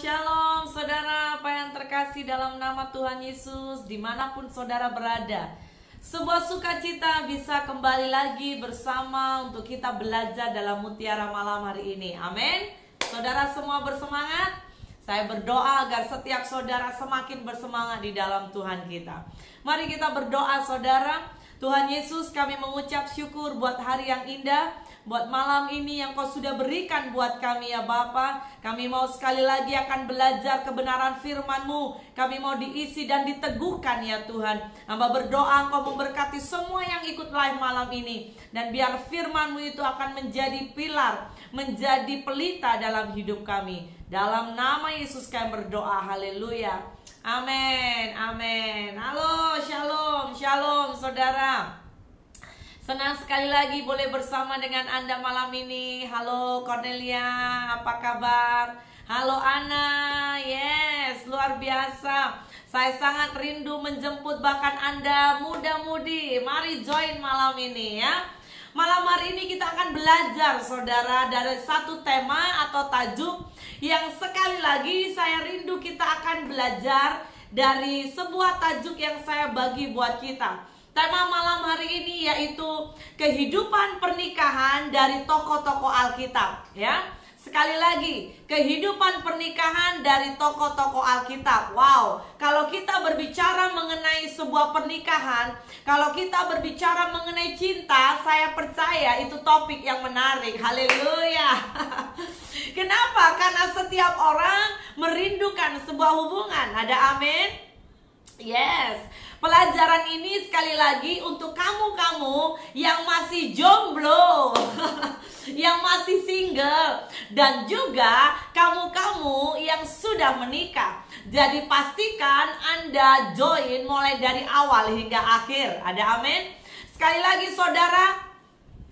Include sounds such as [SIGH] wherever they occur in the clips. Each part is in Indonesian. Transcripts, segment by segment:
Shalom saudara apa yang terkasih dalam nama Tuhan Yesus Di mana pun saudara berada. Sebuah sukacita bisa kembali lagi bersama Untuk kita belajar dalam mutiara malam hari ini. Amin. Saudara semua bersemangat? Saya berdoa agar setiap saudara semakin bersemangat di dalam Tuhan kita. Mari kita berdoa saudara. Tuhan Yesus kami mengucap syukur buat hari yang indah buat malam ini yang kau sudah berikan buat kami ya Bapa. Kami mau sekali lagi akan belajar kebenaran firman-Mu. Kami mau diisi dan diteguhkan ya Tuhan. Hamba berdoa Engkau memberkati semua yang ikut live malam ini. Dan biar firman-Mu itu akan menjadi pilar, menjadi pelita dalam hidup kami. Dalam nama Yesus kami berdoa. Haleluya. Amin. Amin. Halo, shalom, shalom saudara. Senang sekali lagi boleh bersama dengan Anda malam ini. Halo Cornelia, apa kabar? Halo Ana, yes, luar biasa. Saya sangat rindu menjemput bahkan Anda muda-mudi. Mari join malam ini ya. Malam hari ini kita akan belajar saudara dari satu tema atau tajuk yang sekali lagi saya rindu kita akan belajar dari sebuah tajuk yang saya bagi buat kita. Tema malam hari ini yaitu kehidupan pernikahan dari tokoh-tokoh Alkitab, ya. Sekali lagi, kehidupan pernikahan dari tokoh-tokoh Alkitab. Wow, kalau kita berbicara mengenai sebuah pernikahan, kalau kita berbicara mengenai cinta, saya percaya itu topik yang menarik. Haleluya. [LAUGHS] Kenapa? Karena setiap orang merindukan sebuah hubungan. Ada amin? Yes. Pelajaran ini sekali lagi untuk kamu-kamu yang masih jomblo, [LAUGHS] yang masih single, dan juga kamu-kamu yang sudah menikah. Jadi pastikan Anda join mulai dari awal hingga akhir. Ada amin? Sekali lagi saudara,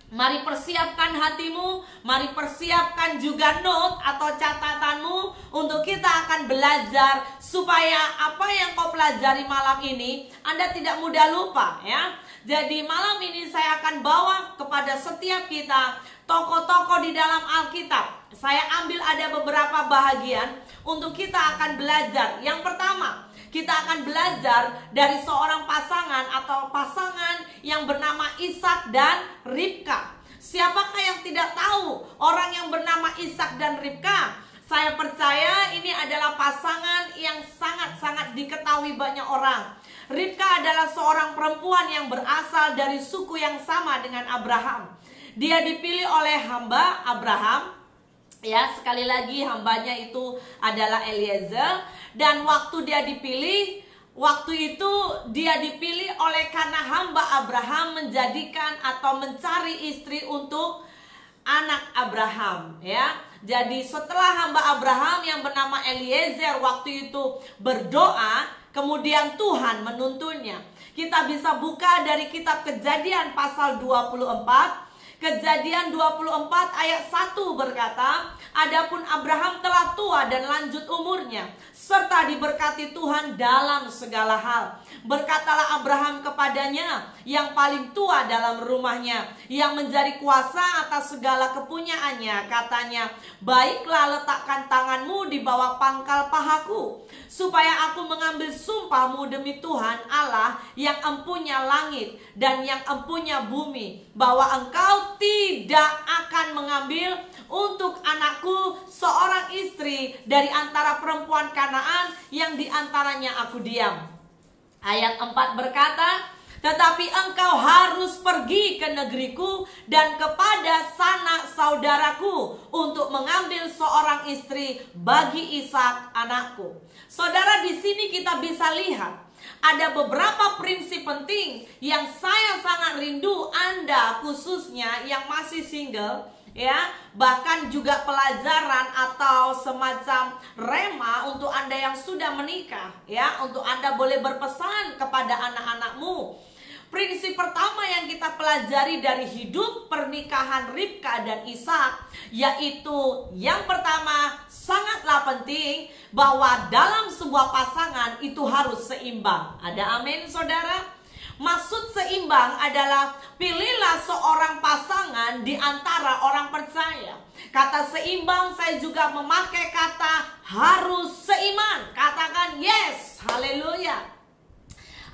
Mari persiapkan hatimu, mari persiapkan juga note atau catatanmu untuk kita akan belajar supaya apa yang kau pelajari malam ini Anda tidak mudah lupa ya. Jadi malam ini saya akan bawa kepada setiap kita tokoh-tokoh di dalam Alkitab. Saya ambil ada beberapa bahagian untuk kita akan belajar. Yang pertama, kita akan belajar dari seorang pasangan atau pasangan yang bernama Ishak dan Ribka. Siapakah yang tidak tahu orang yang bernama Ishak dan Ribka? Saya percaya ini adalah pasangan yang sangat-sangat diketahui banyak orang. Ribka adalah seorang perempuan yang berasal dari suku yang sama dengan Abraham. Dia dipilih oleh hamba Abraham Ya, sekali lagi hambanya itu adalah Eliezer dan waktu dia dipilih Waktu itu dia dipilih oleh karena hamba Abraham menjadikan atau mencari istri untuk anak Abraham ya. Jadi setelah hamba Abraham yang bernama Eliezer waktu itu berdoa, kemudian Tuhan menuntunnya. Kita bisa buka dari kitab Kejadian pasal 24 Kejadian 24 ayat 1 berkata, Adapun Abraham telah tua dan lanjut umurnya, serta diberkati Tuhan dalam segala hal. Berkatalah Abraham kepadanya, yang paling tua dalam rumahnya, yang menjadi kuasa atas segala kepunyaannya, katanya, Baiklah letakkan tanganmu di bawah pangkal pahaku, supaya aku mengambil sumpahmu demi Tuhan Allah yang empunya langit dan yang empunya bumi, bahwa engkau tidak akan mengambil untuk anakku seorang istri dari antara perempuan Kanaan yang di antaranya aku diam. Ayat 4 berkata, tetapi engkau harus pergi ke negeriku dan kepada sanak saudaraku untuk mengambil seorang istri bagi Ishak anakku. Saudara di sini kita bisa lihat ada beberapa prinsip penting yang saya sangat rindu Anda khususnya yang masih single ya. Bahkan juga pelajaran atau semacam rema untuk Anda yang sudah menikah ya. Untuk Anda boleh berpesan kepada anak-anakmu kita pelajari dari hidup pernikahan Ribka dan Ishak yaitu yang pertama sangatlah penting bahwa dalam sebuah pasangan itu harus seimbang. Ada amin saudara? Maksud seimbang adalah pilihlah seorang pasangan di antara orang percaya. Kata seimbang saya juga memakai kata harus seiman. Katakan yes, haleluya.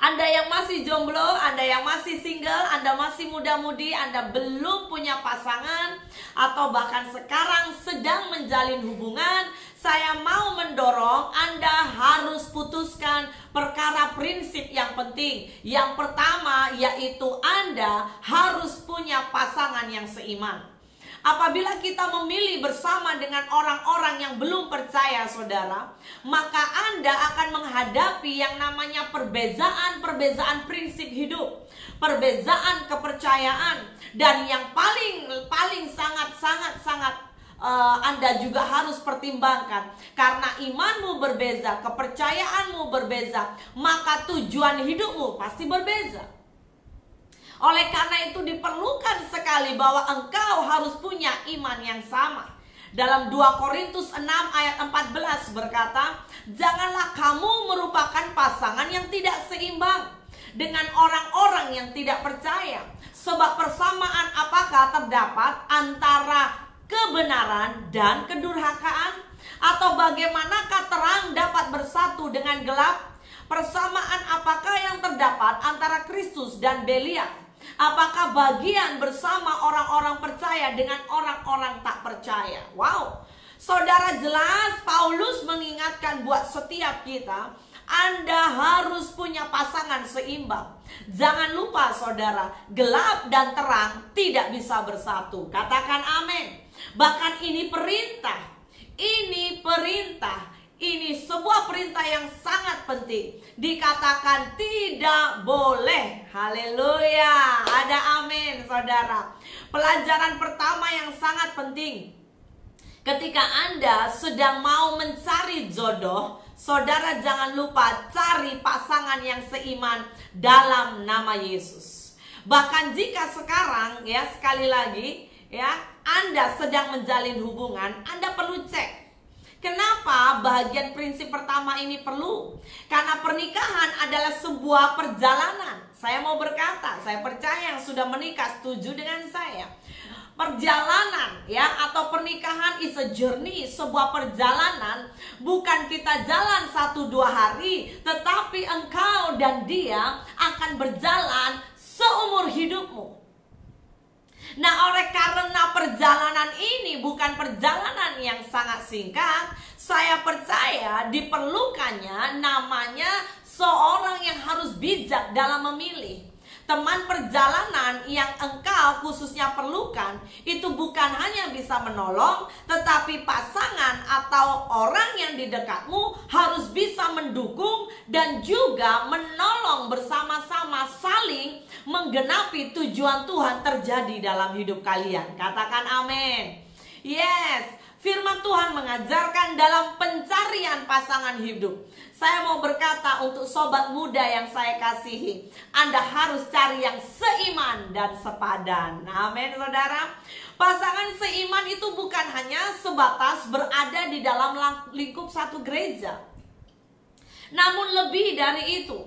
Anda yang masih jomblo, Anda yang masih single, Anda masih muda-mudi, Anda belum punya pasangan, atau bahkan sekarang sedang menjalin hubungan, saya mau mendorong Anda harus putuskan perkara prinsip yang penting. Yang pertama yaitu Anda harus punya pasangan yang seiman. Apabila kita memilih bersama dengan orang-orang yang belum percaya, saudara, maka Anda akan menghadapi yang namanya perbezaan-perbezaan prinsip hidup, perbezaan kepercayaan, dan yang paling paling sangat sangat sangat uh, Anda juga harus pertimbangkan karena imanmu berbeza, kepercayaanmu berbeza, maka tujuan hidupmu pasti berbeza. Oleh karena itu diperlukan sekali bahwa engkau harus punya iman yang sama. Dalam 2 Korintus 6 ayat 14 berkata, "Janganlah kamu merupakan pasangan yang tidak seimbang dengan orang-orang yang tidak percaya, sebab persamaan apakah terdapat antara kebenaran dan kedurhakaan atau bagaimanakah terang dapat bersatu dengan gelap? Persamaan apakah yang terdapat antara Kristus dan Belial?" Apakah bagian bersama orang-orang percaya dengan orang-orang tak percaya? Wow, saudara jelas Paulus mengingatkan buat setiap kita, Anda harus punya pasangan seimbang. Jangan lupa saudara, gelap dan terang tidak bisa bersatu. Katakan amin. Bahkan ini perintah. Ini perintah ini sebuah perintah yang sangat penting. Dikatakan tidak boleh. Haleluya. Ada amin, saudara. Pelajaran pertama yang sangat penting. Ketika Anda sedang mau mencari jodoh, saudara jangan lupa cari pasangan yang seiman dalam nama Yesus. Bahkan jika sekarang ya sekali lagi ya Anda sedang menjalin hubungan, Anda perlu cek Kenapa bagian prinsip pertama ini perlu? Karena pernikahan adalah sebuah perjalanan. Saya mau berkata, saya percaya yang sudah menikah setuju dengan saya. Perjalanan ya atau pernikahan is a journey, sebuah perjalanan bukan kita jalan satu dua hari, tetapi engkau dan dia akan berjalan seumur hidupmu. Nah, oleh karena perjalanan ini bukan perjalanan yang sangat singkat, saya percaya diperlukannya namanya seorang yang harus bijak dalam memilih. Teman perjalanan yang engkau khususnya perlukan itu bukan hanya bisa menolong, tetapi pasangan atau orang yang di dekatmu harus bisa mendukung dan juga menolong bersama-sama saling menggenapi tujuan Tuhan terjadi dalam hidup kalian. Katakan amin. Yes, firman Tuhan mengajarkan dalam pencarian pasangan hidup saya mau berkata untuk sobat muda yang saya kasihi, Anda harus cari yang seiman dan sepadan. Amin, saudara. Pasangan seiman itu bukan hanya sebatas berada di dalam lingkup satu gereja. Namun lebih dari itu,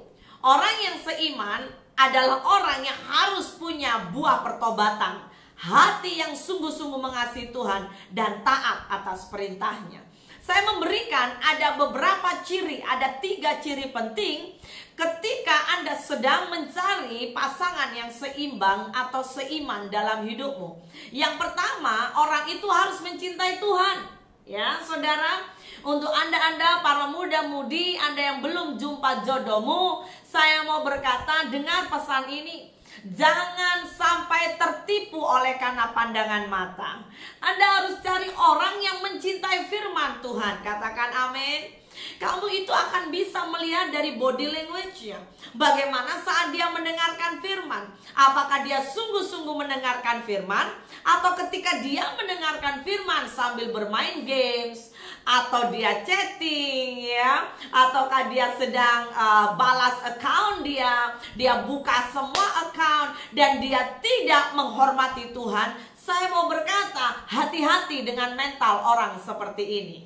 orang yang seiman adalah orang yang harus punya buah pertobatan, hati yang sungguh-sungguh mengasihi Tuhan dan taat atas perintahnya. Saya memberikan ada beberapa ciri, ada tiga ciri penting ketika Anda sedang mencari pasangan yang seimbang atau seiman dalam hidupmu. Yang pertama, orang itu harus mencintai Tuhan. Ya, saudara, untuk Anda-Anda para muda-mudi, Anda yang belum jumpa jodohmu, saya mau berkata, dengar pesan ini. Jangan sampai tertipu oleh karena pandangan mata. Anda harus cari orang yang mencintai firman Tuhan. Katakan amin. Kamu itu akan bisa melihat dari body language-nya. Bagaimana saat dia mendengarkan firman. Apakah dia sungguh-sungguh mendengarkan firman. Atau ketika dia mendengarkan firman sambil bermain games atau dia chatting ya ataukah dia sedang uh, balas account dia dia buka semua account dan dia tidak menghormati Tuhan saya mau berkata hati-hati dengan mental orang seperti ini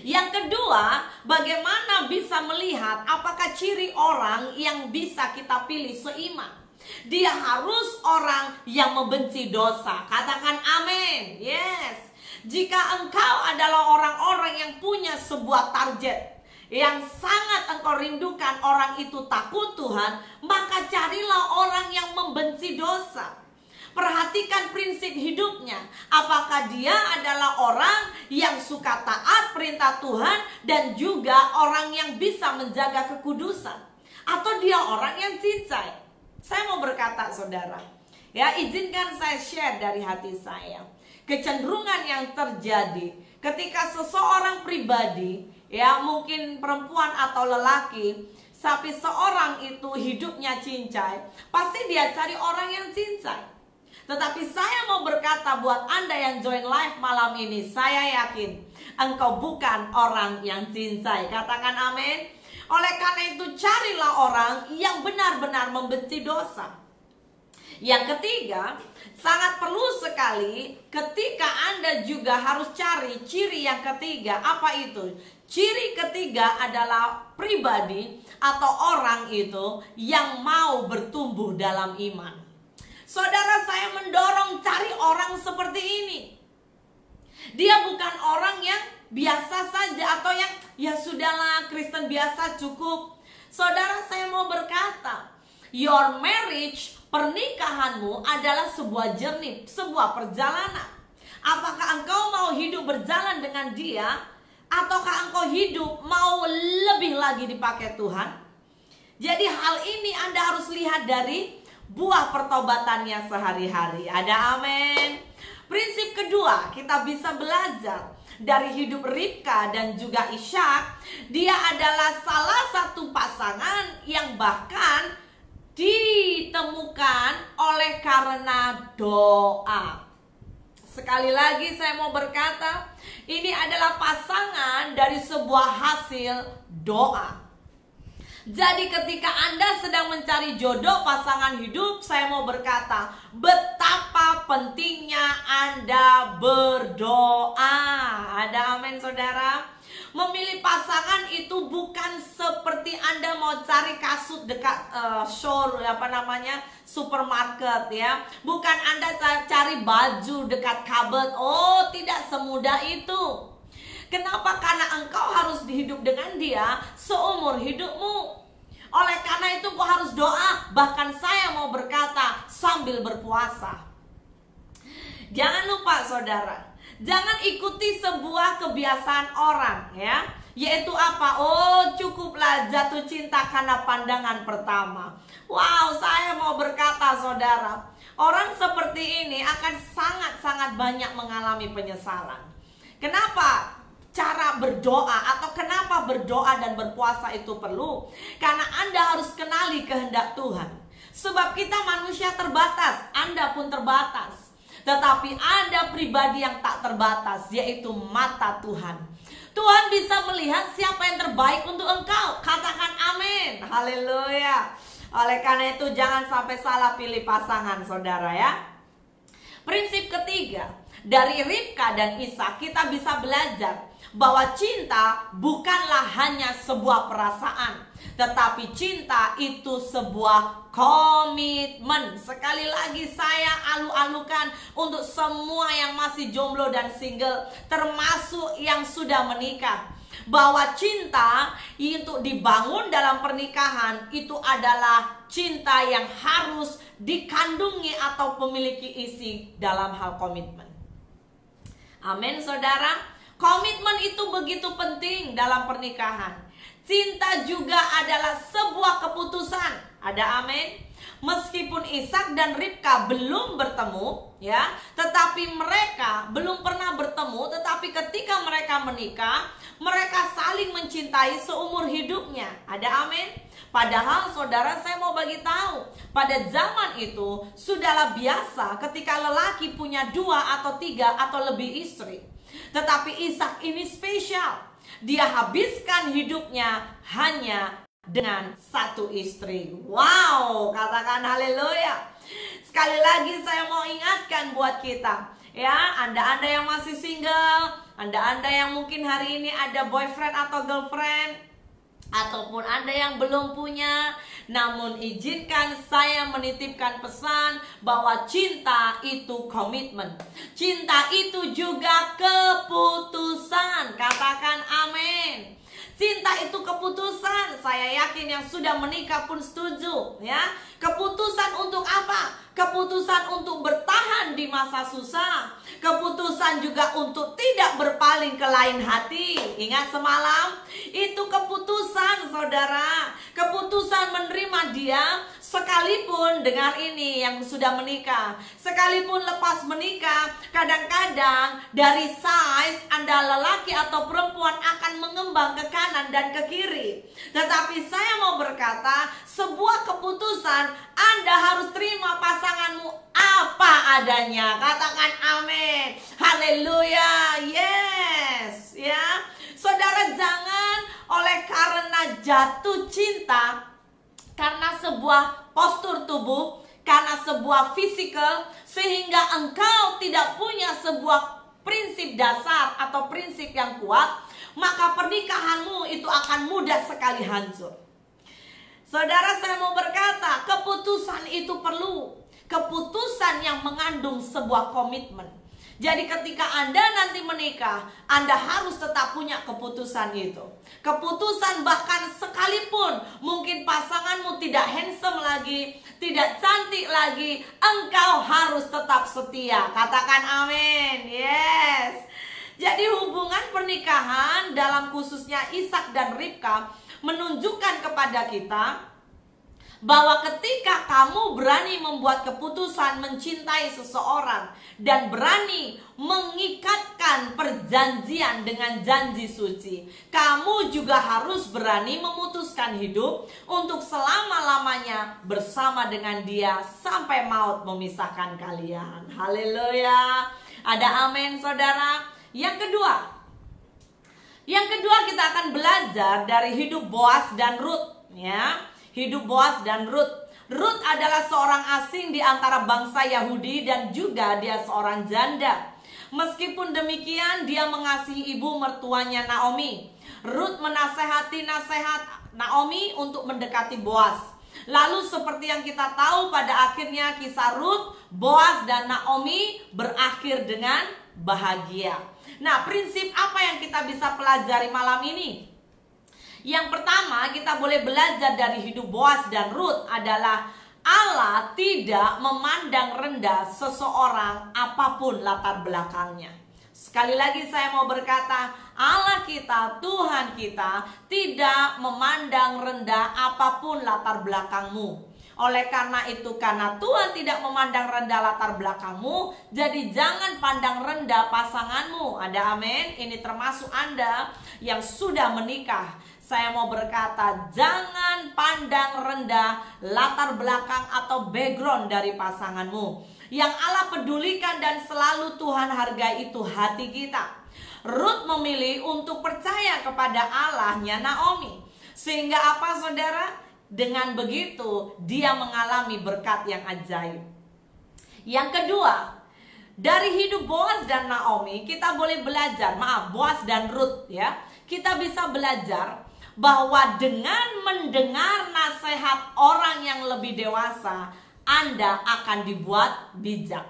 Yang kedua, bagaimana bisa melihat apakah ciri orang yang bisa kita pilih seiman? Dia harus orang yang membenci dosa. Katakan amin. Yes. Jika engkau adalah orang-orang yang punya sebuah target yang sangat engkau rindukan orang itu takut Tuhan, maka carilah orang yang membenci dosa. Perhatikan prinsip hidupnya. Apakah dia adalah orang yang suka taat perintah Tuhan dan juga orang yang bisa menjaga kekudusan? Atau dia orang yang cincai? Saya mau berkata saudara, ya izinkan saya share dari hati saya. Kecenderungan yang terjadi ketika seseorang pribadi ya mungkin perempuan atau lelaki tapi seorang itu hidupnya cincai pasti dia cari orang yang cincai. Tetapi saya mau berkata buat anda yang join live malam ini saya yakin engkau bukan orang yang cincai. Katakan amin. Oleh karena itu carilah orang yang benar-benar membenci dosa yang ketiga, sangat perlu sekali ketika Anda juga harus cari ciri yang ketiga. Apa itu? Ciri ketiga adalah pribadi atau orang itu yang mau bertumbuh dalam iman. Saudara saya mendorong cari orang seperti ini. Dia bukan orang yang biasa saja atau yang ya sudahlah Kristen biasa cukup. Saudara saya mau berkata, your marriage, pernikahanmu adalah sebuah jernih, sebuah perjalanan. Apakah engkau mau hidup berjalan dengan dia Ataukah engkau hidup mau lebih lagi dipakai Tuhan? Jadi hal ini Anda harus lihat dari buah pertobatannya sehari-hari. Ada amin. Prinsip kedua, kita bisa belajar dari hidup Ribka dan juga Ishak. Dia adalah salah satu pasangan yang bahkan ditemukan oleh karena doa. Sekali lagi saya mau berkata, ini adalah pasangan dari sebuah hasil doa. Jadi ketika Anda sedang mencari jodoh pasangan hidup, saya mau berkata, betapa pentingnya Anda berdoa. Ada amin saudara? Memilih pasangan itu bukan seperti Anda mau cari kasut dekat uh, showroom apa namanya supermarket ya. Bukan Anda cari baju dekat kabel. Oh, tidak semudah itu. Kenapa? Karena engkau harus dihidup dengan dia seumur hidupmu. Oleh karena itu kau harus doa. Bahkan saya mau berkata sambil berpuasa. Jangan lupa saudara, Jangan ikuti sebuah kebiasaan orang ya yaitu apa? Oh, cukuplah jatuh cinta karena pandangan pertama. Wow, saya mau berkata, saudara, orang seperti ini akan sangat-sangat banyak mengalami penyesalan. Kenapa? Cara berdoa atau kenapa berdoa dan berpuasa itu perlu? Karena Anda harus kenali kehendak Tuhan. Sebab kita manusia terbatas, Anda pun terbatas. Tetapi ada pribadi yang tak terbatas, yaitu mata Tuhan. Tuhan bisa melihat siapa yang terbaik untuk engkau. Katakan amin. Haleluya. Oleh karena itu jangan sampai salah pilih pasangan saudara ya. Prinsip ketiga, dari Ribka dan Isa kita bisa belajar bahwa cinta bukanlah hanya sebuah perasaan, tetapi cinta itu sebuah komitmen. Sekali lagi saya alu-alukan untuk semua yang masih jomblo dan single, termasuk yang sudah menikah bahwa cinta itu dibangun dalam pernikahan itu adalah cinta yang harus dikandungi atau memiliki isi dalam hal komitmen. Amin, saudara. Komitmen itu begitu penting dalam pernikahan. Cinta juga adalah sebuah keputusan. Ada amin? Meskipun Ishak dan Ribka belum bertemu, ya, tetapi mereka belum pernah bertemu, tetapi ketika mereka menikah, mereka saling mencintai seumur hidupnya. Ada amin? Padahal saudara saya mau bagi tahu, pada zaman itu sudahlah biasa ketika lelaki punya dua atau tiga atau lebih istri. Tetapi Ishak ini spesial. Dia habiskan hidupnya hanya dengan satu istri. Wow, katakan haleluya. Sekali lagi saya mau ingatkan buat kita, ya, Anda-anda yang masih single, Anda-anda yang mungkin hari ini ada boyfriend atau girlfriend ataupun Anda yang belum punya. Namun izinkan saya menitipkan pesan bahwa cinta itu komitmen. Cinta itu juga keputusan. Katakan amin. Cinta itu keputusan. Saya yakin yang sudah menikah pun setuju, ya. Keputusan untuk apa? Keputusan untuk bertahan di masa susah. Keputusan juga untuk tidak berpaling ke lain hati. Ingat semalam, itu keputusan saudara. Keputusan menerima dia Sekalipun dengar ini yang sudah menikah, sekalipun lepas menikah, kadang-kadang dari size Anda lelaki atau perempuan akan mengembang ke kanan dan ke kiri. Tetapi saya mau berkata, sebuah keputusan Anda harus terima pasanganmu apa adanya. Katakan amin. Haleluya. Yes, ya. Saudara jangan oleh karena jatuh cinta karena sebuah postur tubuh, karena sebuah fisikal, sehingga engkau tidak punya sebuah prinsip dasar atau prinsip yang kuat, maka pernikahanmu itu akan mudah sekali hancur. Saudara saya mau berkata, keputusan itu perlu. Keputusan yang mengandung sebuah komitmen. Jadi ketika Anda nanti menikah, Anda harus tetap punya keputusan itu. Keputusan bahkan sekalipun mungkin pasanganmu tidak handsome lagi, tidak cantik lagi, engkau harus tetap setia. Katakan amin. Yes. Jadi hubungan pernikahan dalam khususnya Ishak dan Ribka menunjukkan kepada kita bahwa ketika kamu berani membuat keputusan mencintai seseorang dan berani mengikatkan perjanjian dengan janji suci, kamu juga harus berani memutuskan hidup untuk selama-lamanya bersama dengan dia sampai maut memisahkan kalian. Haleluya. Ada amin saudara. Yang kedua, yang kedua kita akan belajar dari hidup Boas dan Ruth ya hidup Boas dan Ruth. Ruth adalah seorang asing di antara bangsa Yahudi dan juga dia seorang janda. Meskipun demikian, dia mengasihi ibu mertuanya Naomi. Ruth menasehati nasihat Naomi untuk mendekati Boas. Lalu seperti yang kita tahu pada akhirnya kisah Ruth, Boas dan Naomi berakhir dengan bahagia. Nah, prinsip apa yang kita bisa pelajari malam ini? Yang pertama kita boleh belajar dari hidup Boas dan Ruth adalah Allah tidak memandang rendah seseorang apa pun latar belakangnya. Sekali lagi saya mau berkata, Allah kita, Tuhan kita tidak memandang rendah apa pun latar belakangmu. Oleh karena itu, karena Tuhan tidak memandang rendah latar belakangmu, jadi jangan pandang rendah pasanganmu. Ada amin? Ini termasuk Anda yang sudah menikah saya mau berkata, jangan pandang rendah latar belakang atau background dari pasanganmu. Yang Allah pedulikan dan selalu Tuhan hargai itu hati kita. Ruth memilih untuk percaya kepada Allahnya Naomi. Sehingga apa saudara? Dengan begitu dia mengalami berkat yang ajaib. Yang kedua, dari hidup Boaz dan Naomi kita boleh belajar, maaf, Boaz dan Ruth ya. Kita bisa belajar bahwa dengan mendengar nasihat orang yang lebih dewasa, Anda akan dibuat bijak.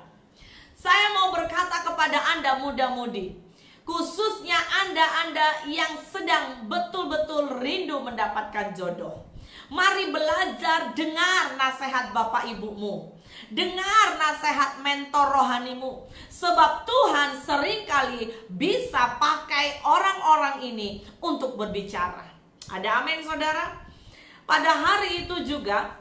Saya mau berkata kepada Anda muda-mudi, khususnya Anda-Anda yang sedang betul-betul rindu mendapatkan jodoh. Mari belajar dengar nasihat bapak ibumu. Dengar nasihat mentor rohanimu. Sebab Tuhan sering kali bisa pakai orang-orang ini untuk berbicara. Ada amin saudara? Pada hari itu juga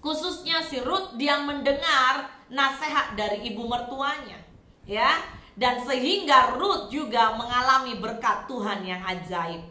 khususnya si Ruth dia mendengar nasihat dari ibu mertuanya ya dan sehingga Ruth juga mengalami berkat Tuhan yang ajaib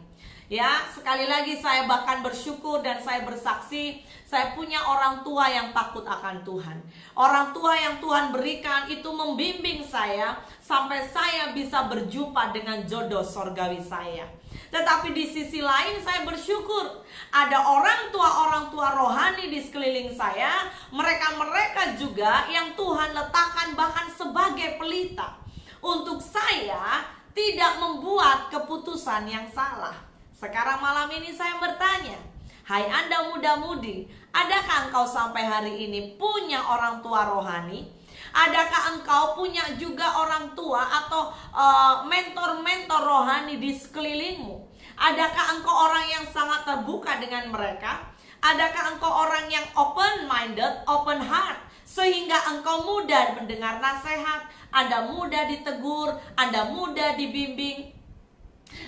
ya sekali lagi saya bahkan bersyukur dan saya bersaksi saya punya orang tua yang takut akan Tuhan. Orang tua yang Tuhan berikan itu membimbing saya sampai saya bisa berjumpa dengan jodoh sorgawi saya. Tetapi di sisi lain saya bersyukur ada orang tua-orang tua rohani di sekeliling saya, mereka-mereka juga yang Tuhan letakkan bahkan sebagai pelita untuk saya tidak membuat keputusan yang salah. Sekarang malam ini saya bertanya, hai Anda muda-mudi, adakah engkau sampai hari ini punya orang tua rohani? Adakah engkau punya juga orang tua atau eh, mentor-mentor uh, rohani di sekelilingmu? Adakah engkau orang yang sangat terbuka dengan mereka? Adakah engkau orang yang open minded, open heart sehingga engkau mudah mendengar nasihat, Anda mudah ditegur, Anda mudah dibimbing.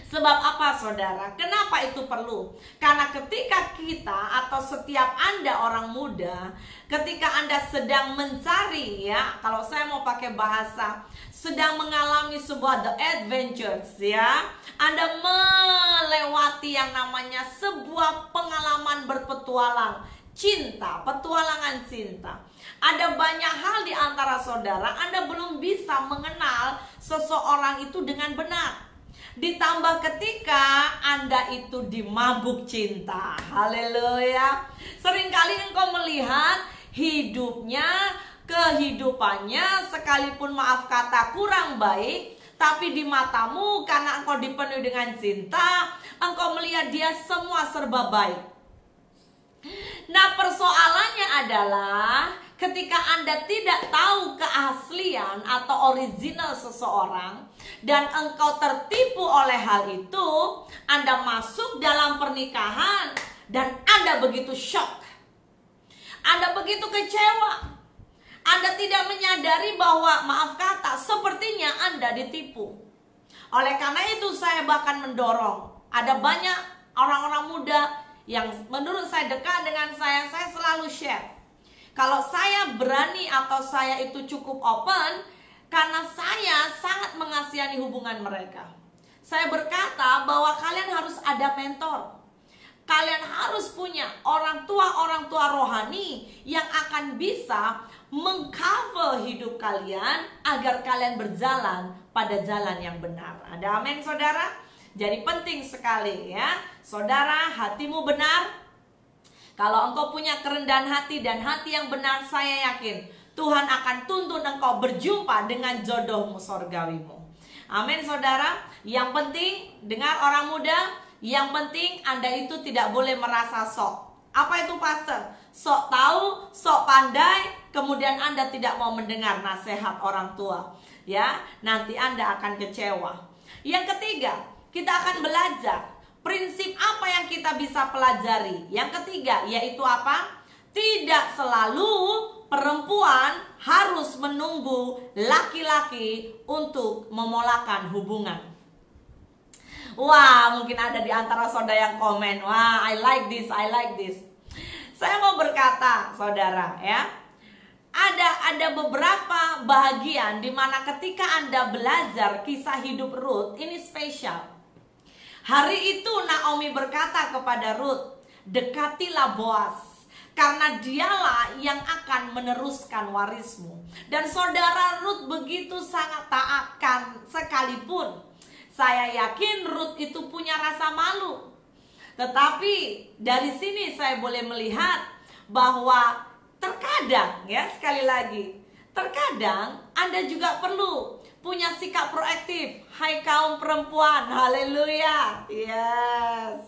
Sebab apa saudara? Kenapa itu perlu? Karena ketika kita atau setiap Anda orang muda, ketika Anda sedang mencari ya, kalau saya mau pakai bahasa, sedang mengalami sebuah the adventures ya, Anda melewati yang namanya sebuah pengalaman berpetualang, cinta, petualangan cinta. Ada banyak hal di antara saudara, Anda belum bisa mengenal seseorang itu dengan benar. Ditambah ketika Anda itu dimabuk cinta. Haleluya. Seringkali engkau melihat hidupnya, kehidupannya sekalipun maaf kata kurang baik, tapi di matamu karena engkau dipenuhi dengan cinta, engkau melihat dia semua serba baik. Nah, persoalannya adalah ketika Anda tidak tahu keaslian atau original seseorang dan engkau tertipu oleh hal itu, Anda masuk dalam pernikahan dan Anda begitu shock. Anda begitu kecewa. Anda tidak menyadari bahwa maaf kata sepertinya Anda ditipu. Oleh karena itu saya bahkan mendorong ada banyak orang-orang muda yang menurut saya dekat dengan saya, saya selalu share kalau saya berani atau saya itu cukup open karena saya sangat mengasihani hubungan mereka. Saya berkata bahwa kalian harus ada mentor. Kalian harus punya orang tua-orang tua rohani yang akan bisa mengcover hidup kalian agar kalian berjalan pada jalan yang benar. Ada amin saudara? Jadi penting sekali ya. Saudara, hatimu benar, kalau engkau punya kerendahan hati dan hati yang benar, saya yakin Tuhan akan tuntun engkau berjumpa dengan jodohmu sorgawimu. Amin saudara. Yang penting dengar orang muda, yang penting Anda itu tidak boleh merasa sok. Apa itu pastor? Sok tahu, sok pandai, kemudian Anda tidak mau mendengar nasihat orang tua. Ya, nanti Anda akan kecewa. Yang ketiga, kita akan belajar Prinsip apa yang kita bisa pelajari? Yang ketiga yaitu apa? Tidak selalu perempuan harus menunggu laki-laki untuk memolakan hubungan. Wah, mungkin ada di antara saudara yang komen, "Wah, I like this, I like this." Saya mau berkata, saudara, ya. Ada ada beberapa bagian di mana ketika Anda belajar kisah hidup Ruth, ini spesial Hari itu Naomi berkata kepada Ruth, "Dekatilah Boas, karena dialah yang akan meneruskan warismu." Dan saudara Ruth begitu sangat taatkan sekalipun saya yakin Ruth itu punya rasa malu. Tetapi dari sini saya boleh melihat bahwa terkadang ya sekali lagi, terkadang Anda juga perlu punya sikap proaktif. Hai kaum perempuan, haleluya. Yes.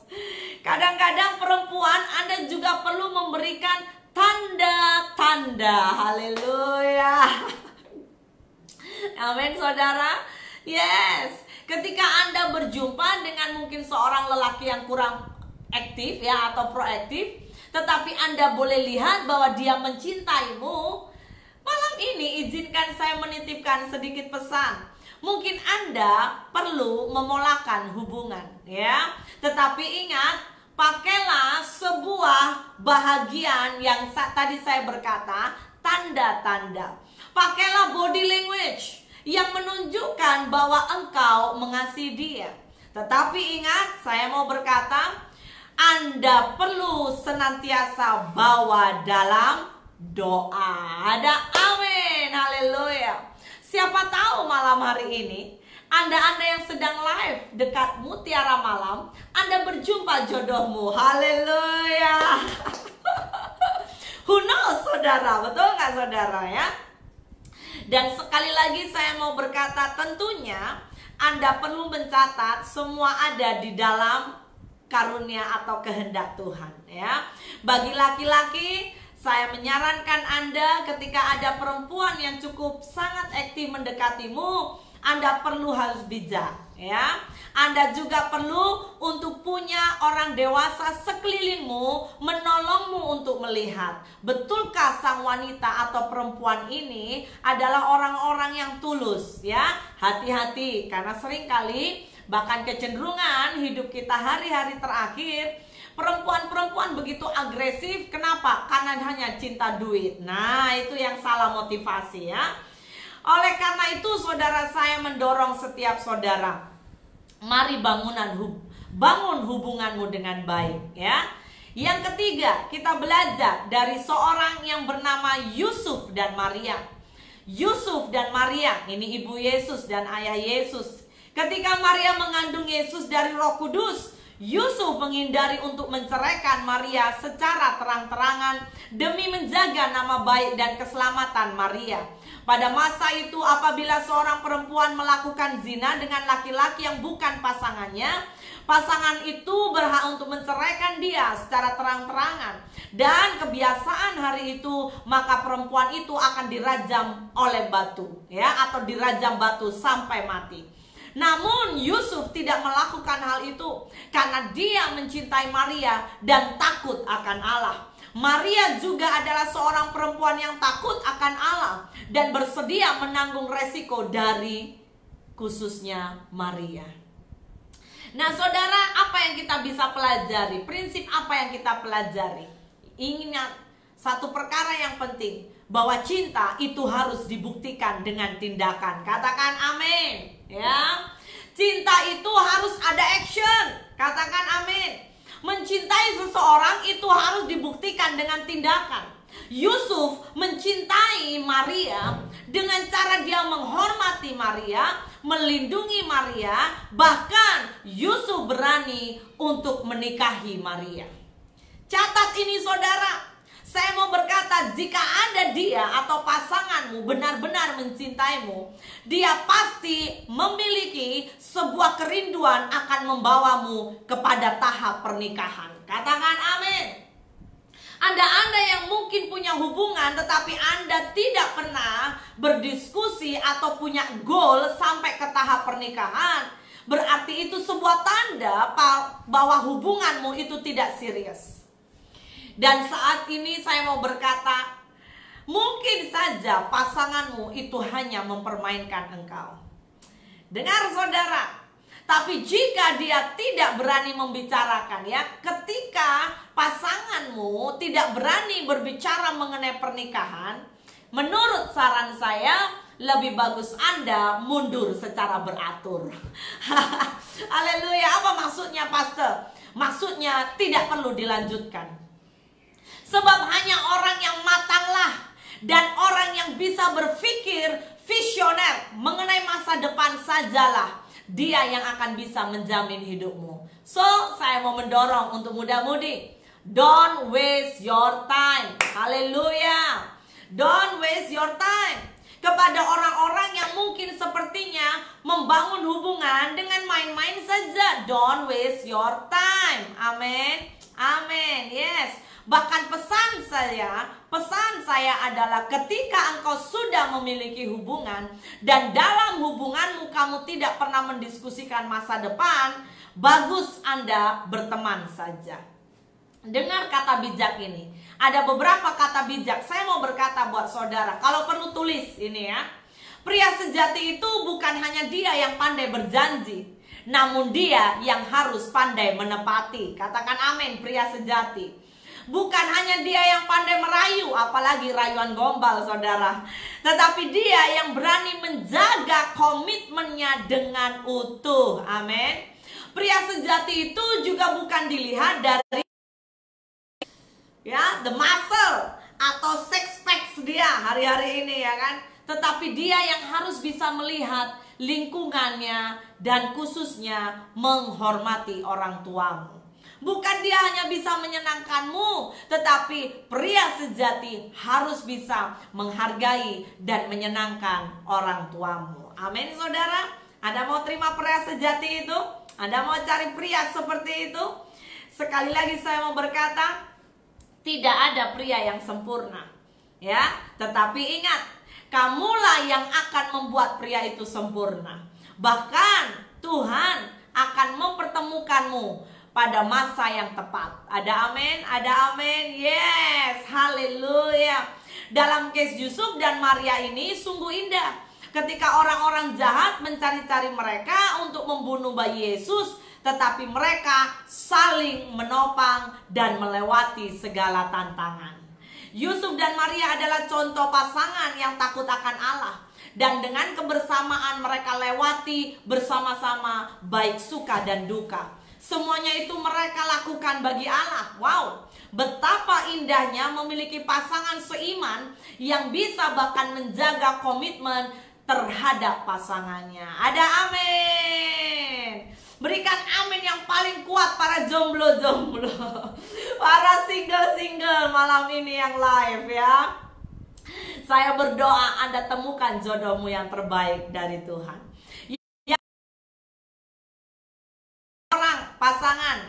Kadang-kadang perempuan Anda juga perlu memberikan tanda-tanda. Haleluya. [LAUGHS] Amin saudara. Yes. Ketika Anda berjumpa dengan mungkin seorang lelaki yang kurang aktif ya atau proaktif, tetapi Anda boleh lihat bahwa dia mencintaimu, Malam ini izinkan saya menitipkan sedikit pesan. Mungkin Anda perlu memolakan hubungan, ya. Tetapi ingat, pakailah sebuah bahagian yang tadi saya berkata, tanda-tanda. Pakailah body language yang menunjukkan bahwa engkau mengasihi dia. Tetapi ingat, saya mau berkata, Anda perlu senantiasa bawa dalam doa. Ada amin. Haleluya. Siapa tahu malam hari ini anda-anda yang sedang live dekat Mutiara Malam, Anda berjumpa jodohmu. Haleluya. [LAUGHS] Who knows, saudara? Betul nggak, saudara ya? Dan sekali lagi saya mau berkata, tentunya Anda perlu mencatat semua ada di dalam karunia atau kehendak Tuhan ya. Bagi laki-laki saya menyarankan Anda ketika ada perempuan yang cukup sangat aktif mendekatimu, Anda perlu harus bijak ya. Anda juga perlu untuk punya orang dewasa sekelilingmu menolongmu untuk melihat betulkah sang wanita atau perempuan ini adalah orang-orang yang tulus ya. Hati-hati karena sering kali bahkan kecenderungan hidup kita hari-hari terakhir Perempuan-perempuan begitu agresif, kenapa? Karena hanya cinta duit. Nah, itu yang salah motivasi ya. Oleh karena itu, saudara saya mendorong setiap saudara, mari bangunan hub bangun hubunganmu dengan baik ya. Yang ketiga, kita belajar dari seorang yang bernama Yusuf dan Maria. Yusuf dan Maria, ini ibu Yesus dan ayah Yesus. Ketika Maria mengandung Yesus dari Roh Kudus, Yusuf menghindari untuk menceraikan Maria secara terang-terangan demi menjaga nama baik dan keselamatan Maria. Pada masa itu apabila seorang perempuan melakukan zina dengan laki-laki yang bukan pasangannya, pasangan itu berhak untuk menceraikan dia secara terang-terangan. Dan kebiasaan hari itu maka perempuan itu akan dirajam oleh batu ya atau dirajam batu sampai mati. Namun Yusuf tidak melakukan hal itu karena dia mencintai Maria dan takut akan Allah. Maria juga adalah seorang perempuan yang takut akan Allah dan bersedia menanggung resiko dari khususnya Maria. Nah, saudara, apa yang kita bisa pelajari? Prinsip apa yang kita pelajari? Ingat satu perkara yang penting, bahwa cinta itu harus dibuktikan dengan tindakan. Katakan amin, ya. Cinta itu harus ada action. Katakan amin. Mencintai seseorang itu harus dibuktikan dengan tindakan. Yusuf mencintai Maria dengan cara dia menghormati Maria, melindungi Maria, bahkan Yusuf berani untuk menikahi Maria. Catat ini saudara, saya mau berkata, jika ada dia atau pasanganmu benar-benar mencintaimu, dia pasti memiliki sebuah kerinduan akan membawamu kepada tahap pernikahan. Katakan amin. Anda-anda yang mungkin punya hubungan tetapi Anda tidak pernah berdiskusi atau punya goal sampai ke tahap pernikahan, berarti itu sebuah tanda bahwa hubunganmu itu tidak serius. Dan saat ini saya mau berkata, mungkin saja pasanganmu itu hanya mempermainkan engkau. Dengar saudara, tapi jika dia tidak berani membicarakan ya, ketika pasanganmu tidak berani berbicara mengenai pernikahan, menurut saran saya lebih bagus Anda mundur secara beratur. [LAUGHS] Haleluya, apa maksudnya pastor? Maksudnya tidak perlu dilanjutkan. Sebab hanya orang yang matanglah dan orang yang bisa berpikir visioner mengenai masa depan sajalah dia yang akan bisa menjamin hidupmu. So, saya mau mendorong untuk muda-mudi. Don't waste your time. Haleluya. Don't waste your time. Kepada orang-orang yang mungkin sepertinya membangun hubungan dengan main-main saja. Don't waste your time. Amin. Amin. Yes. Bahkan pesan saya, pesan saya adalah ketika engkau sudah memiliki hubungan dan dalam hubunganmu kamu tidak pernah mendiskusikan masa depan, bagus Anda berteman saja. Dengar kata bijak ini. Ada beberapa kata bijak. Saya mau berkata buat saudara, kalau perlu tulis ini ya. Pria sejati itu bukan hanya dia yang pandai berjanji, namun dia yang harus pandai menepati. Katakan amin, pria sejati. Bukan hanya dia yang pandai merayu, apalagi rayuan gombal saudara. Tetapi dia yang berani menjaga komitmennya dengan utuh. Amin. Pria sejati itu juga bukan dilihat dari ya the muscle atau six packs dia hari-hari ini ya kan. Tetapi dia yang harus bisa melihat lingkungannya dan khususnya menghormati orang tuamu. Bukan dia hanya bisa menyenangkanmu, tetapi pria sejati harus bisa menghargai dan menyenangkan orang tuamu. Amin, saudara. Anda mau terima pria sejati itu? Anda mau cari pria seperti itu? Sekali lagi saya mau berkata, tidak ada pria yang sempurna. Ya, tetapi ingat, kamulah yang akan membuat pria itu sempurna. Bahkan Tuhan akan mempertemukanmu pada masa yang tepat. Ada amin, ada amin. Yes, haleluya. Dalam case Yusuf dan Maria ini sungguh indah. Ketika orang-orang jahat mencari-cari mereka untuk membunuh bayi Yesus, tetapi mereka saling menopang dan melewati segala tantangan. Yusuf dan Maria adalah contoh pasangan yang takut akan Allah dan dengan kebersamaan mereka lewati bersama-sama baik suka dan duka. Semuanya itu mereka lakukan bagi Allah. Wow, betapa indahnya memiliki pasangan seiman yang bisa bahkan menjaga komitmen terhadap pasangannya. Ada amin. Berikan amin yang paling kuat para jomblo-jomblo. [LAUGHS] Para single-single malam ini yang live ya. Saya berdoa Anda temukan jodohmu yang terbaik dari Tuhan.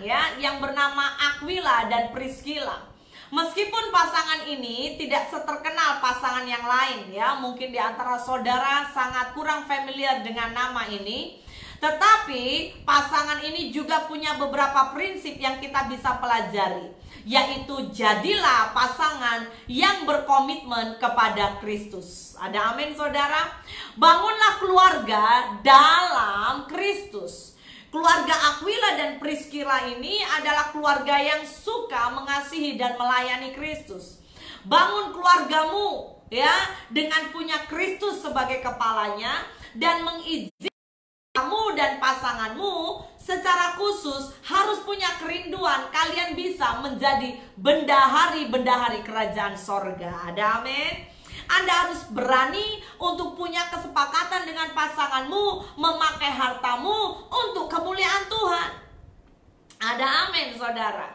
Ya yang bernama Aquila dan Priscilla. Meskipun pasangan ini tidak seterkenal pasangan yang lain ya, mungkin di antara saudara sangat kurang familiar dengan nama ini, tetapi pasangan ini juga punya beberapa prinsip yang kita bisa pelajari yaitu jadilah pasangan yang berkomitmen kepada Kristus. Ada amin saudara? Bangunlah keluarga dalam Kristus. Keluarga Aquila dan Priscilla ini adalah keluarga yang suka mengasihi dan melayani Kristus. Bangun keluargamu ya dengan punya Kristus sebagai kepalanya dan mengizinkan kamu dan pasanganmu secara khusus harus punya kerinduan kalian bisa menjadi bendahari-bendahari kerajaan sorga. Ada amin. Anda harus berani untuk punya kesepakatan dengan pasanganmu memakai hartamu untuk kemuliaan Tuhan. Ada amin saudara.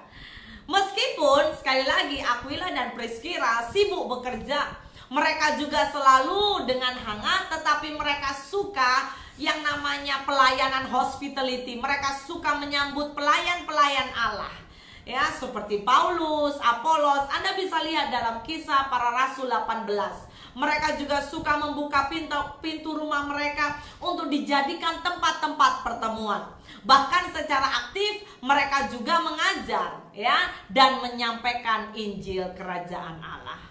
Meskipun sekali lagi Aquila dan Priscilla sibuk bekerja, mereka juga selalu dengan hangat tetapi mereka suka yang namanya pelayanan hospitality. Mereka suka menyambut pelayan-pelayan Allah. Ya, seperti Paulus, Apolos, Anda bisa lihat dalam kisah para rasul 18. Mereka juga suka membuka pintu pintu rumah mereka untuk dijadikan tempat-tempat pertemuan. Bahkan secara aktif mereka juga mengajar ya dan menyampaikan Injil kerajaan Allah.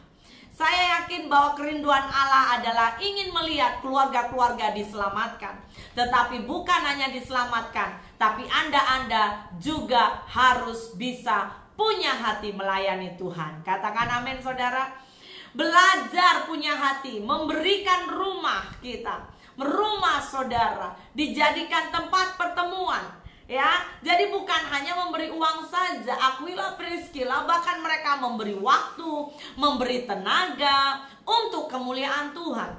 Saya yakin bahwa kerinduan Allah adalah ingin melihat keluarga-keluarga diselamatkan. Tetapi bukan hanya diselamatkan, tapi Anda-Anda juga harus bisa punya hati melayani Tuhan. Katakan amin saudara. Belajar punya hati, memberikan rumah kita, rumah saudara, dijadikan tempat pertemuan, ya jadi bukan hanya memberi uang saja Aquila Priscilla bahkan mereka memberi waktu memberi tenaga untuk kemuliaan Tuhan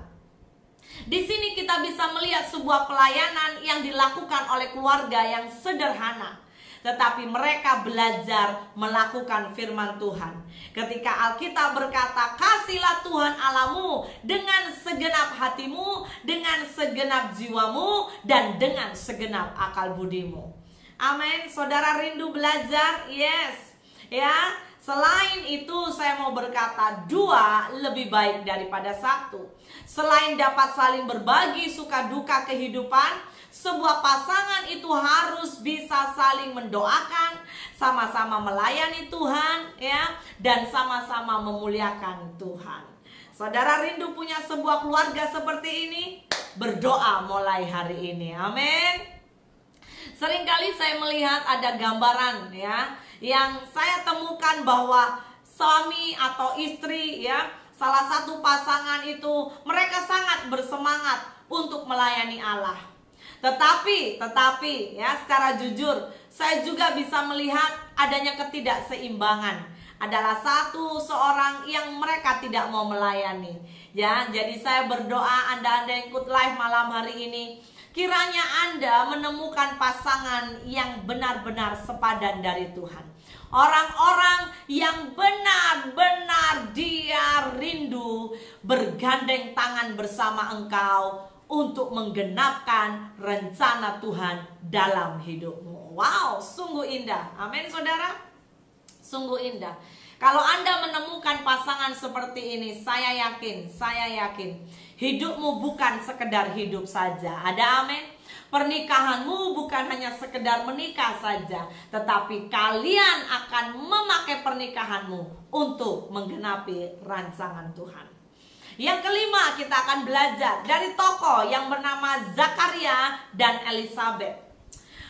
di sini kita bisa melihat sebuah pelayanan yang dilakukan oleh keluarga yang sederhana tetapi mereka belajar melakukan firman Tuhan. Ketika Alkitab berkata, "Kasihlah Tuhan Alamu dengan segenap hatimu, dengan segenap jiwamu, dan dengan segenap akal budimu." Amin. Saudara rindu belajar? Yes. Ya, Selain itu saya mau berkata dua lebih baik daripada satu. Selain dapat saling berbagi suka duka kehidupan, sebuah pasangan itu harus bisa saling mendoakan, sama-sama melayani Tuhan ya dan sama-sama memuliakan Tuhan. Saudara rindu punya sebuah keluarga seperti ini? Berdoa mulai hari ini. Amin. Seringkali saya melihat ada gambaran ya yang saya temukan bahwa suami atau istri ya salah satu pasangan itu mereka sangat bersemangat untuk melayani Allah. Tetapi, tetapi ya secara jujur saya juga bisa melihat adanya ketidakseimbangan. Adalah satu seorang yang mereka tidak mau melayani. Ya, jadi saya berdoa Anda-anda yang ikut live malam hari ini Kiranya Anda menemukan pasangan yang benar-benar sepadan dari Tuhan. Orang-orang yang benar-benar dia rindu bergandeng tangan bersama engkau untuk menggenapkan rencana Tuhan dalam hidupmu. Wow, sungguh indah. Amin, saudara. Sungguh indah. Kalau Anda menemukan pasangan seperti ini, saya yakin, saya yakin hidupmu bukan sekedar hidup saja. Ada amin? Pernikahanmu bukan hanya sekedar menikah saja, tetapi kalian akan memakai pernikahanmu untuk menggenapi rancangan Tuhan. Yang kelima, kita akan belajar dari tokoh yang bernama Zakaria dan Elizabeth.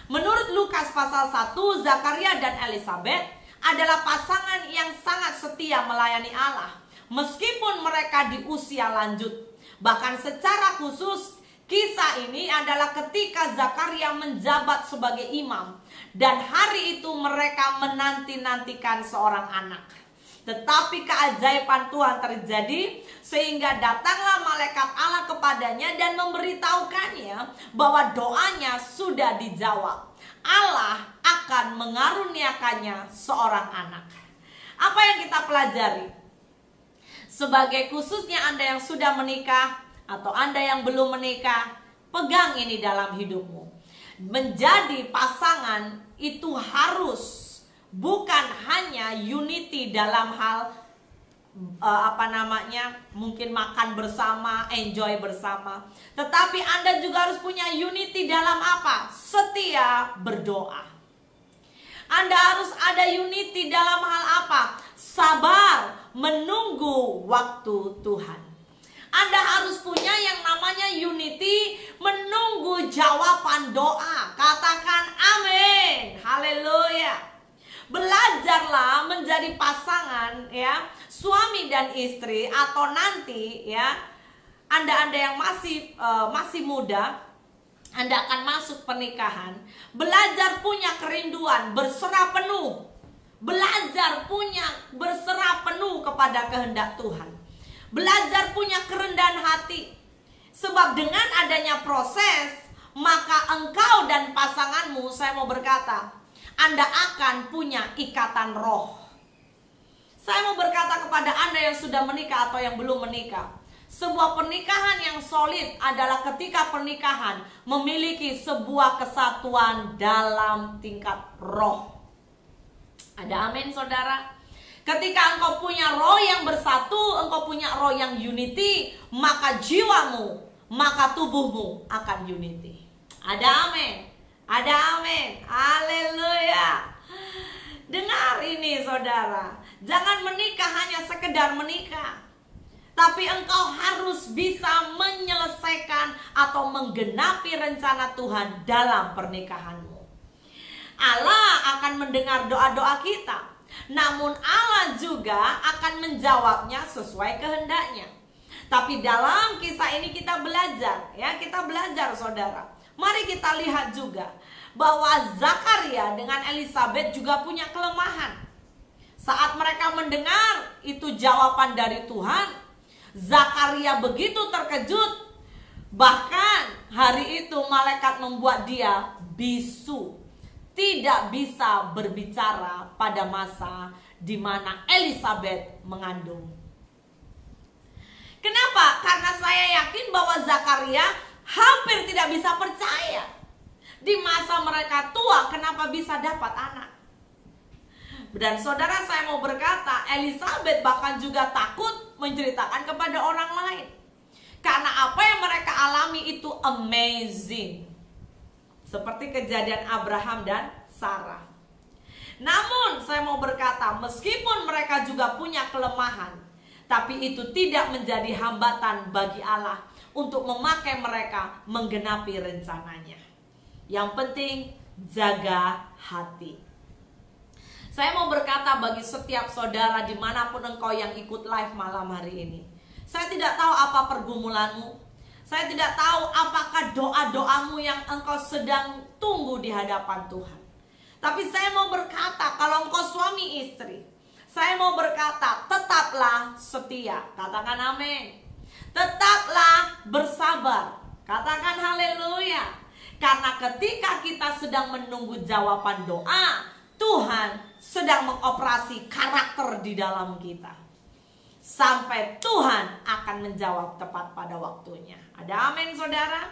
Menurut Lukas pasal 1, Zakaria dan Elizabeth adalah pasangan yang sangat setia melayani Allah. Meskipun mereka di usia lanjut. Bahkan secara khusus kisah ini adalah ketika Zakaria menjabat sebagai imam. Dan hari itu mereka menanti-nantikan seorang anak. Tetapi keajaiban Tuhan terjadi sehingga datanglah malaikat Allah kepadanya dan memberitahukannya bahwa doanya sudah dijawab. Allah akan mengaruniakannya seorang anak. Apa yang kita pelajari? Sebagai khususnya Anda yang sudah menikah atau Anda yang belum menikah, pegang ini dalam hidupmu. Menjadi pasangan itu harus bukan hanya unity dalam hal uh, apa namanya mungkin makan bersama, enjoy bersama. Tetapi Anda juga harus punya unity dalam apa? Setia berdoa. Anda harus ada unity dalam hal apa? Sabar menunggu waktu Tuhan. Anda harus punya yang namanya unity menunggu jawaban doa. Katakan amin. Haleluya. Belajarlah menjadi pasangan ya, suami dan istri atau nanti ya Anda-anda yang masih uh, masih muda anda akan masuk pernikahan, belajar punya kerinduan, berserah penuh. Belajar punya berserah penuh kepada kehendak Tuhan. Belajar punya kerendahan hati. Sebab dengan adanya proses, maka engkau dan pasanganmu, saya mau berkata, anda akan punya ikatan roh. Saya mau berkata kepada Anda yang sudah menikah atau yang belum menikah. Sebuah pernikahan yang solid adalah ketika pernikahan memiliki sebuah kesatuan dalam tingkat roh. Ada amin saudara? Ketika engkau punya roh yang bersatu, engkau punya roh yang unity, maka jiwamu, maka tubuhmu akan unity. Ada amin. Ada amin. Haleluya. Dengar ini saudara. Jangan menikah hanya sekedar menikah. Tapi engkau harus bisa menyelesaikan atau menggenapi rencana Tuhan dalam pernikahanmu. Allah akan mendengar doa-doa kita. Namun Allah juga akan menjawabnya sesuai kehendaknya. Tapi dalam kisah ini kita belajar, ya kita belajar saudara Mari kita lihat juga bahwa Zakaria dengan Elizabeth juga punya kelemahan. Saat mereka mendengar itu jawaban dari Tuhan, Zakaria begitu terkejut. Bahkan hari itu malaikat membuat dia bisu. Tidak bisa berbicara pada masa di mana Elizabeth mengandung. Kenapa? Karena saya yakin bahwa Zakaria hampir tidak bisa percaya. Di masa mereka tua, kenapa bisa dapat anak? Dan saudara saya mau berkata, Elizabeth bahkan juga takut menceritakan kepada orang lain. Karena apa yang mereka alami itu amazing. Seperti kejadian Abraham dan Sarah. Namun saya mau berkata, meskipun mereka juga punya kelemahan, tapi itu tidak menjadi hambatan bagi Allah untuk memakai mereka menggenapi rencananya. Yang penting jaga hati. Saya mau berkata bagi setiap saudara di mana pun engkau yang ikut live malam hari ini. Saya tidak tahu apa pergumulanmu. Saya tidak tahu apakah doa-doamu yang engkau sedang tunggu di hadapan Tuhan. Tapi saya mau berkata kalau engkau suami istri. Saya mau berkata tetaplah setia. Katakan amin. Tetaplah bersabar. Katakan haleluya. Karena ketika kita sedang menunggu jawaban doa, Tuhan sedang mengoperasi karakter di dalam kita. sampai Tuhan akan menjawab tepat pada waktunya. Ada saudara?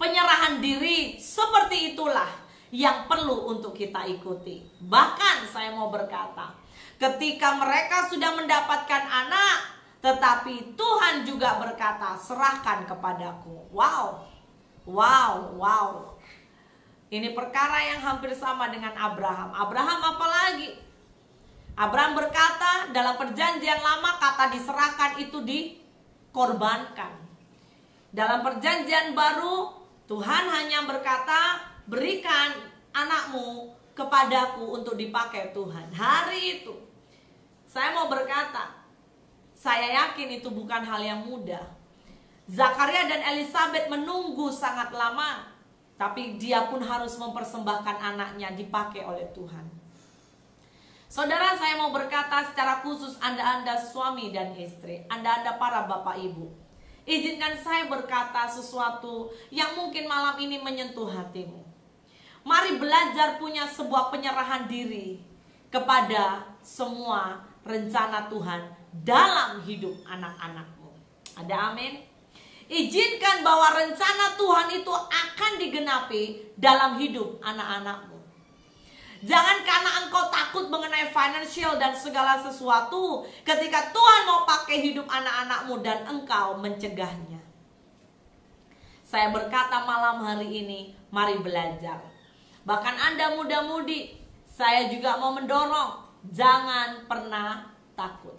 Penyerahan diri seperti itulah yang perlu untuk kita ikuti. Bahkan saya mau berkata, ketika mereka sudah mendapatkan anak, tetapi Tuhan juga berkata, serahkan kepadaku. Wow, wow, wow. Ini perkara yang hampir sama dengan Abraham. Abraham apalagi? Abraham berkata dalam perjanjian lama kata diserahkan itu dikorbankan. Dalam perjanjian baru Tuhan hanya berkata berikan anakmu kepadaku untuk dipakai Tuhan. Hari itu saya mau berkata saya yakin itu bukan hal yang mudah. Zakaria dan Elizabeth menunggu sangat lama, tapi dia pun harus mempersembahkan anaknya dipakai oleh Tuhan. Saudara, saya mau berkata secara khusus Anda-anda suami dan istri, Anda-anda para bapak ibu. Izinkan saya berkata sesuatu yang mungkin malam ini menyentuh hatimu. Mari belajar punya sebuah penyerahan diri kepada semua rencana Tuhan dalam hidup anak-anakmu. Ada amin? Izinkan bahwa rencana Tuhan itu akan digenapi dalam hidup anak-anakmu. Jangan karena engkau takut mengenai financial dan segala sesuatu ketika Tuhan mau pakai hidup anak-anakmu dan engkau mencegahnya. Saya berkata malam hari ini, mari belajar. Bahkan Anda muda-mudi, saya juga mau mendorong, jangan pernah takut.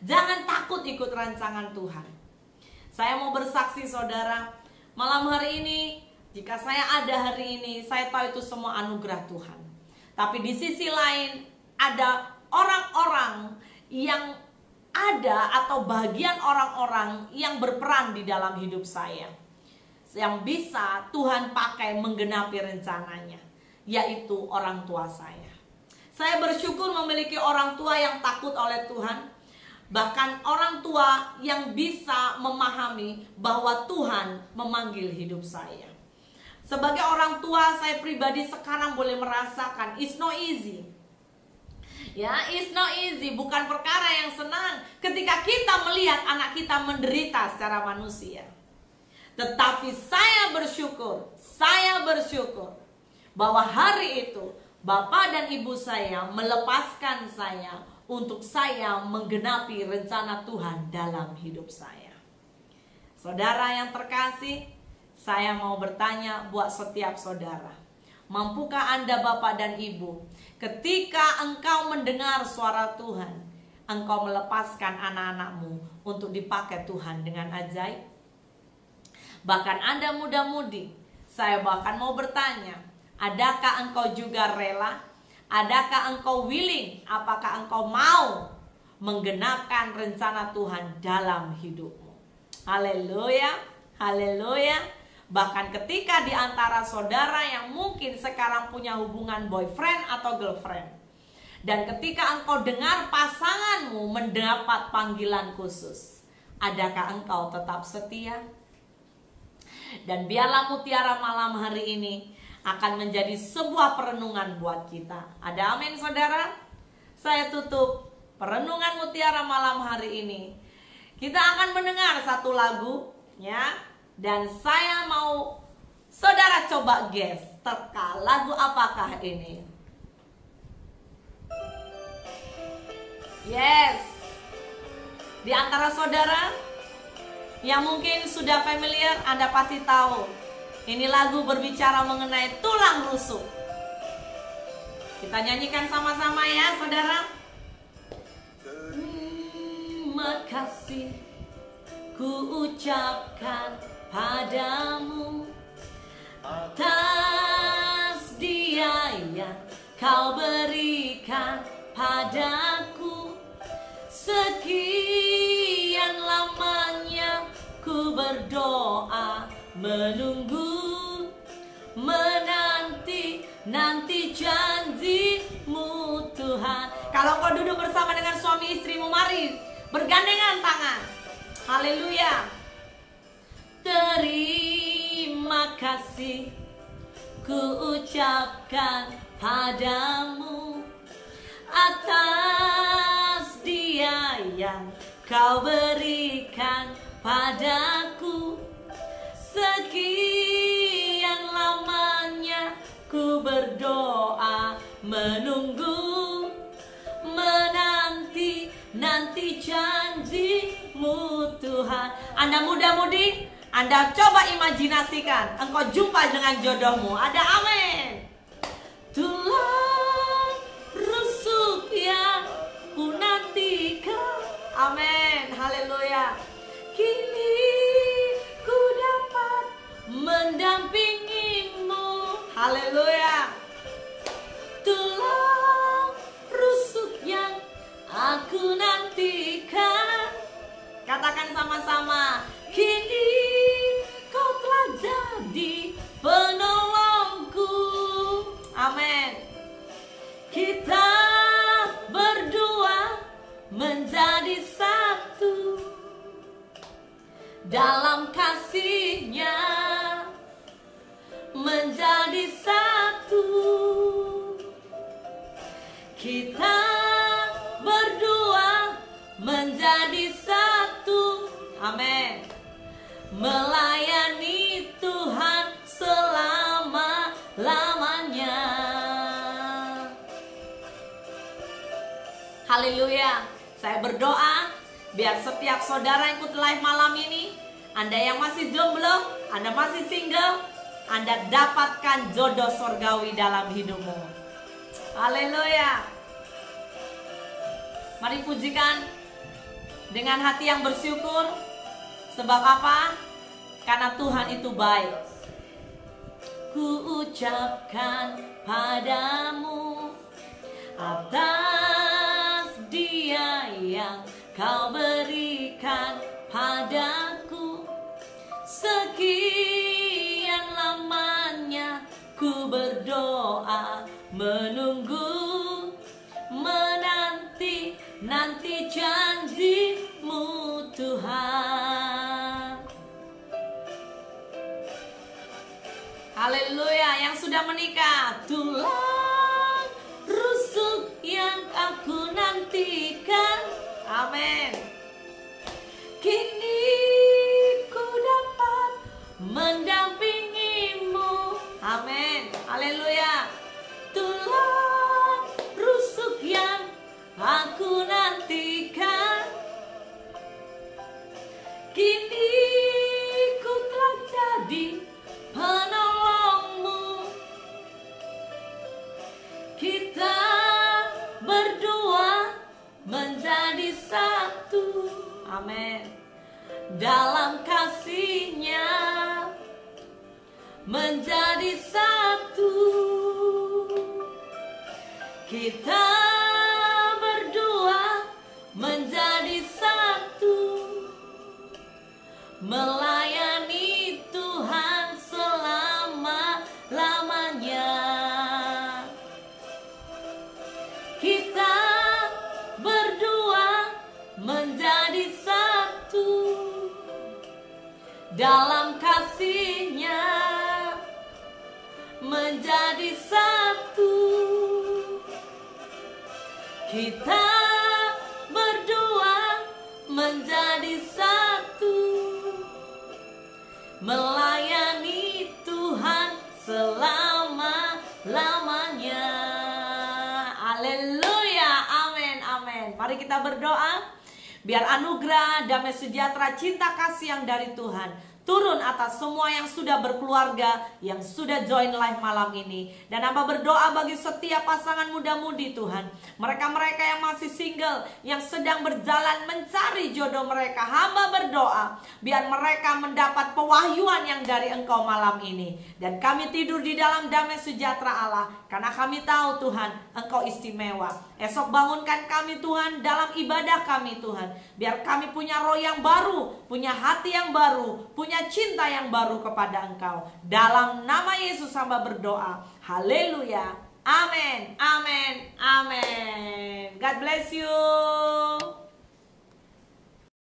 Jangan takut ikut rancangan Tuhan. Saya mau bersaksi saudara, malam hari ini jika saya ada hari ini, saya tahu itu semua anugerah Tuhan. Tapi di sisi lain ada orang-orang yang ada atau bagian orang-orang yang berperan di dalam hidup saya. Yang bisa Tuhan pakai menggenapi rencananya, yaitu orang tua saya. Saya bersyukur memiliki orang tua yang takut oleh Tuhan, Bahkan orang tua yang bisa memahami bahwa Tuhan memanggil hidup saya. Sebagai orang tua saya pribadi sekarang boleh merasakan it's no easy. Ya, it's no easy, bukan perkara yang senang ketika kita melihat anak kita menderita secara manusia. Tetapi saya bersyukur, saya bersyukur bahwa hari itu Bapak dan Ibu saya melepaskan saya untuk saya menggenapi rencana Tuhan dalam hidup saya. Saudara yang terkasih, saya mau bertanya buat setiap saudara. Mampukah Anda Bapak dan Ibu ketika engkau mendengar suara Tuhan, engkau melepaskan anak-anakmu untuk dipakai Tuhan dengan ajaib? Bahkan Anda muda-mudi, saya bahkan mau bertanya, adakah engkau juga rela Adakah engkau willing? Apakah engkau mau menggenapkan rencana Tuhan dalam hidupmu? Haleluya, haleluya. Bahkan ketika di antara saudara yang mungkin sekarang punya hubungan boyfriend atau girlfriend. Dan ketika engkau dengar pasanganmu mendapat panggilan khusus. Adakah engkau tetap setia? Dan biarlah mutiara malam hari ini akan menjadi sebuah perenungan buat kita. Ada amin saudara? Saya tutup perenungan mutiara malam hari ini. Kita akan mendengar satu lagu ya dan saya mau saudara coba guess terka lagu apakah ini? Yes. Di antara saudara yang mungkin sudah familiar Anda pasti tahu ini lagu berbicara mengenai tulang rusuk. Kita nyanyikan sama-sama ya, saudara. Terima kasih ku ucapkan padamu. Atas dia yang kau berikan padaku sekian lamanya ku berdoa menunggu menanti nanti janjimu Tuhan. Kalau kau duduk bersama dengan suami istrimu mari bergandengan tangan. Haleluya terima kasih ku ucapkan padamu atas dia yang kau berikan padaku. Sekian lamanya ku berdoa menunggu Menanti nanti janjimu Tuhan. Anda muda-mudi Anda coba imajinasikan Engkau jumpa dengan jodohmu Ada amin. Tulang rusuk yang ku nantikan. Amin Haleluya. Kini ku dapat mendampingimu Haleluya. Tulang rusuk yang aku nantikan Katakan sama-sama. Kini kau telah jadi penolongku. Amin. Kita berdua menjadi satu. Dalam kasihnya Menjadi satu. Kita berdua menjadi Amin. Melayani Tuhan selama-lamanya. Haleluya. Saya berdoa Biar setiap saudara yang ikut live malam ini Anda yang masih jomblo Anda masih single Anda dapatkan jodoh sorgawi dalam hidupmu. Haleluya. Mari pujikan dengan hati yang bersyukur. Sebab apa? Karena Tuhan itu baik. Ku ucapkan padamu atas dia yang kau berikan padaku sekian lamanya ku berdoa menunggu menanti nanti janjimu Tuhan Haleluya yang sudah menikah. Tulang rusuk yang aku nantikan. Amin. Kini ku dapat mendampingimu Amin. Dalam kasihnya menjadi satu. Kita berdua menjadi satu. Melayani Dalam kasihnya menjadi satu. Kita berdua menjadi satu Melayani Tuhan selama-lamanya. Haleluya, amin, amin. Mari kita berdoa Biar anugerah, damai sejahtera, cinta kasih yang dari Tuhan turun atas semua yang sudah berkeluarga, yang sudah join live malam ini. Dan hamba berdoa bagi setiap pasangan muda-mudi Tuhan. Mereka-mereka yang masih single, yang sedang berjalan mencari jodoh mereka. Hamba berdoa biar mereka mendapat pewahyuan yang dari Engkau malam ini. Dan kami tidur di dalam damai sejahtera Allah. Karena kami tahu Tuhan, Engkau istimewa. Esok bangunkan kami Tuhan dalam ibadah kami Tuhan. Biar kami punya roh yang baru, punya hati yang baru, punya cinta yang baru kepada Engkau. Dalam nama Yesus hamba berdoa. Haleluya. Amin. Amin. Amin. God bless you.